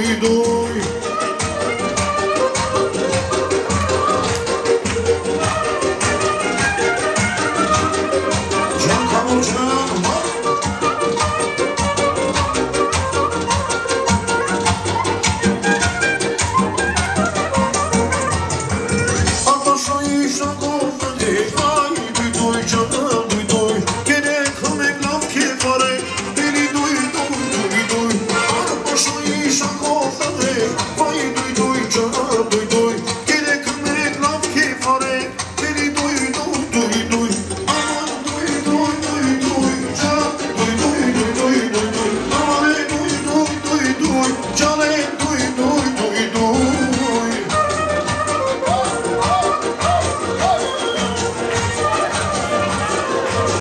doe John Camujan Apaixonei, jogou